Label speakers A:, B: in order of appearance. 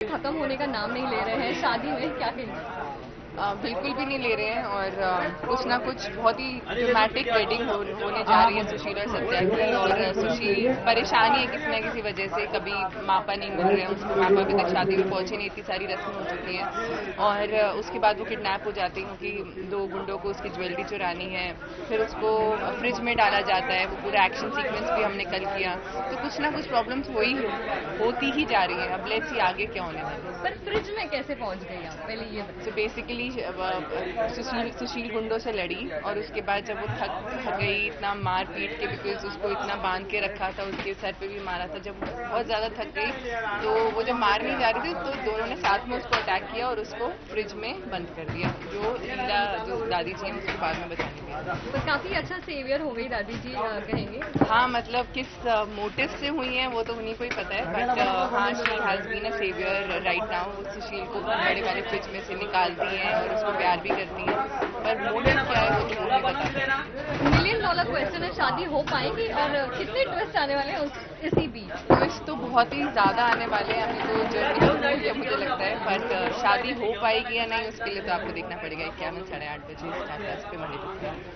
A: खत्म होने का नाम नहीं ले रहे हैं शादी में क्या कहेंगे
B: बिल्कुल भी नहीं ले रहे हैं और कुछ ना कुछ बहुत ही ड्रामेटिक वेडिंग हो, होने जा रही है सुशील और सत्या की और सुशील परेशानी है किसी न किसी वजह से कभी मापा नहीं मिल रहे हैं उसको मापा अभी तक शादी में पहुँचे नहीं इतनी सारी रस्म हो चुकी हैं। और उसके बाद वो किडनैप हो जाती हैं क्योंकि दो गुंडों को उसकी ज्वेलरी चुरानी है फिर उसको फ्रिज में डाला जाता है वो पूरा एक्शन सीक्वेंस भी हमने कल किया। तो कुछ ना कुछ प्रॉब्लम्स हो ही होती ही जा रही है। अब लेट्स सी आगे क्या होने वाला
A: पर फ्रिज में कैसे पहुँच गई आप? पहले ये
B: तो बेसिकली सुशील सुशील गुंडों से लड़ी और उसके बाद जब वो थक थक गई इतना मार पीट के बिकॉज़ उसको इतना बाँध के रखा था उसके सर पे भी मारा था जब बहुत ज़्यादा थक गई तो वो जब मार नहीं जा रही थी तो दोनों ने साथ में उसको अटैक किया और उसको फ्रिज में बंद कर दिया जो लीला जो दादी जी हैं उसको बाद में बताने दिया
A: तो काफ़ी अच्छा सेवियर हो गई दादी जी कहेंगे।
B: हाँ मतलब किस मोटिव से हुई हैं वो तो उन्हीं को ही पता है बट हाँ she has been a saviour right now Sushil को बड़े वाले फ्रिज में से निकालती हैं। और उसको प्यार भी करती हैं। पर मोटिव क्या है वो तो मुझे पता।
A: मिलियन डॉलर क्वेश्चन है शादी हो पाएगी और कितने ट्विस्ट आने वाले हैं इसी बीच?
B: ट्विस्ट तो बहुत ही ज़्यादा आने वाले हैं। अभी तो जर्नी है मुझे लगता है। बट शादी हो पाएगी या नहीं उसके लिए तो आपको देखना पड़ेगा। इक्यावन साढ़े आठ बजे स्टार्ट पे मंडी